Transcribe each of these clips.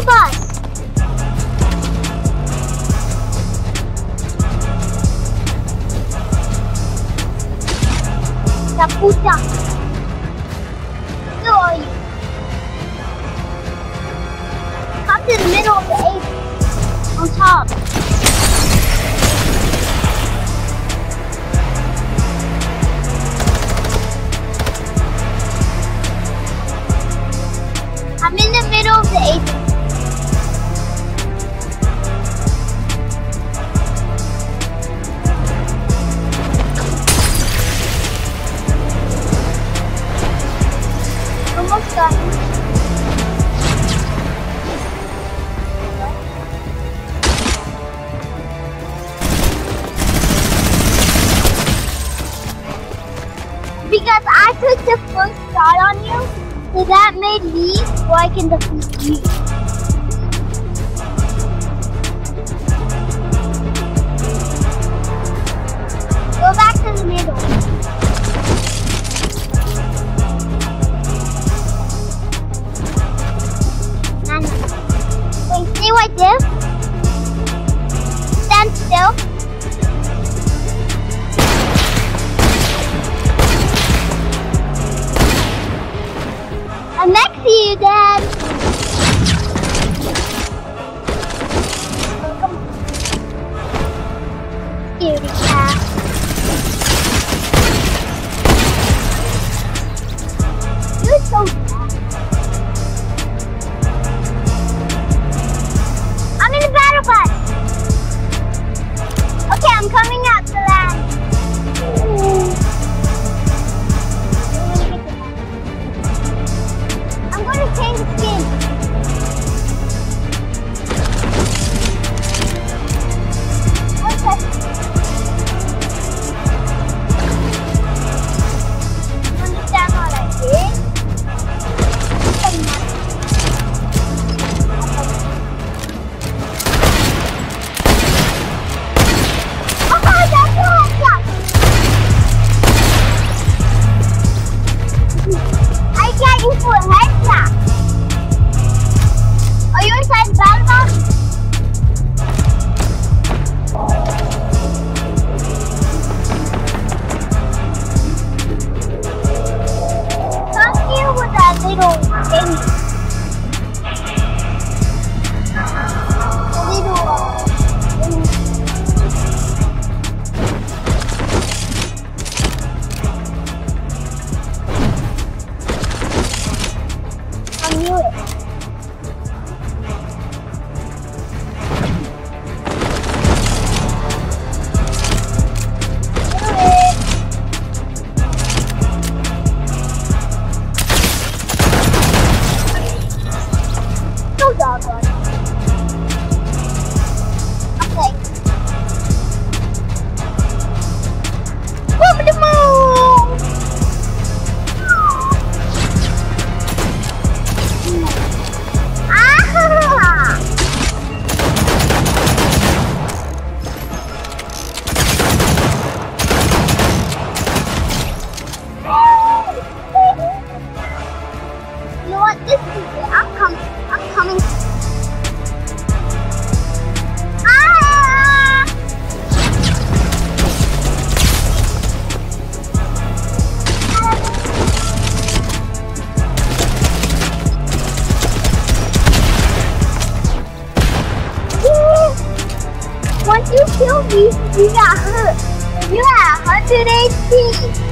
robot. La puta. Who are you? Come to the middle of the eight on top. Because I took the first shot on you, so that made me so I can defeat you. I'm next to you, Dad. once you kill me, you got hurt. You got 118.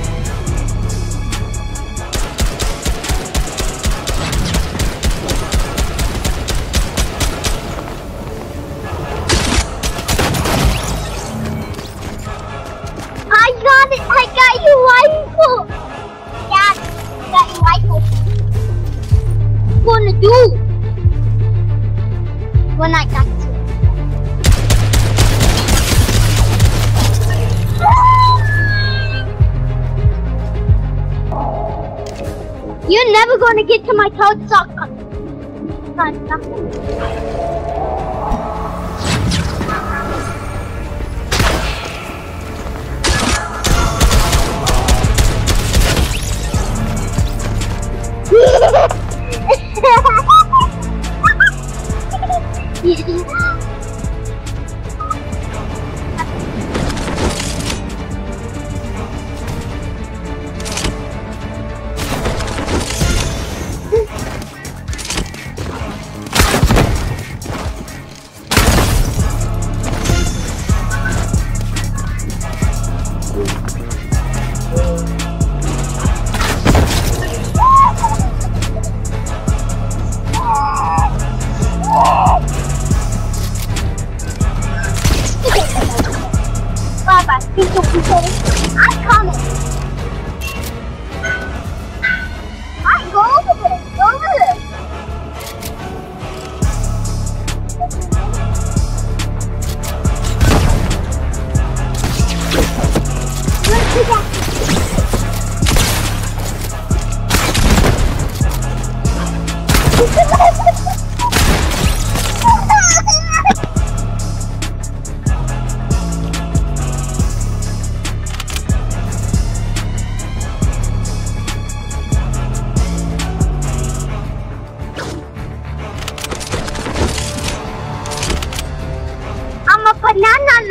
to my toad sock. yeah.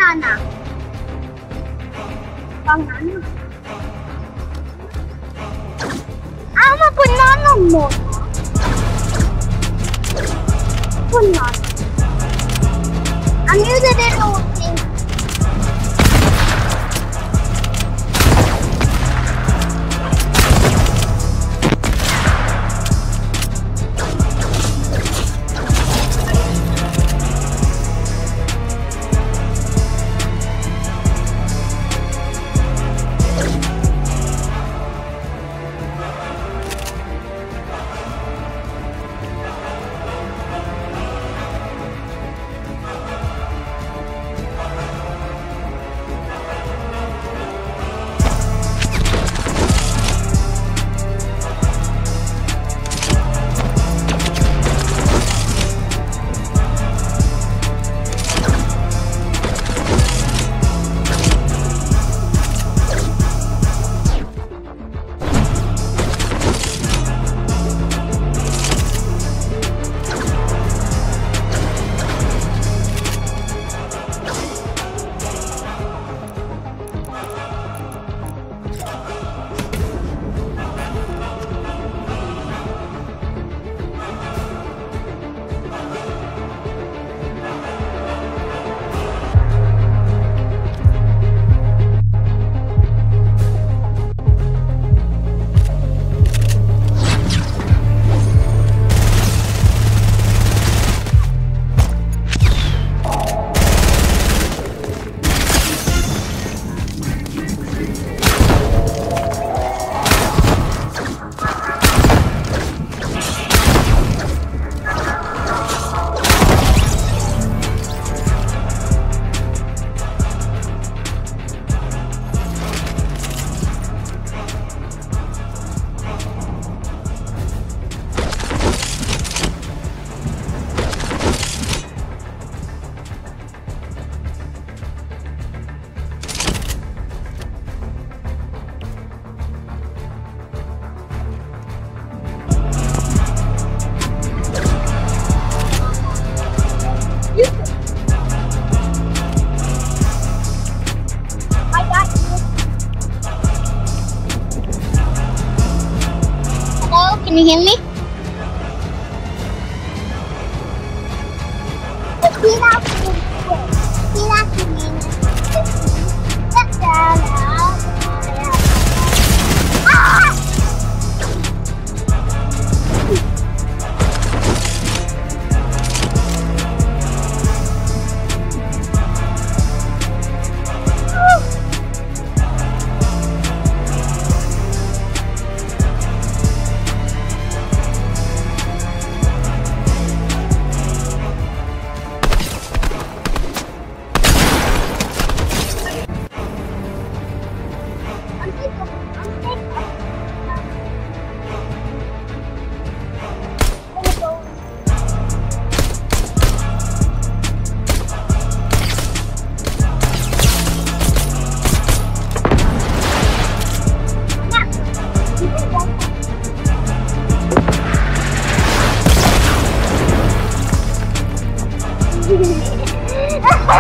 banana. ตอนนั้น เอามาปุ่นอนลงหมดปุ่นน้อนอันนี้จะได้รู้ can you hear me?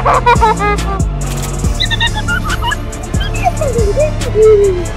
Hahaha.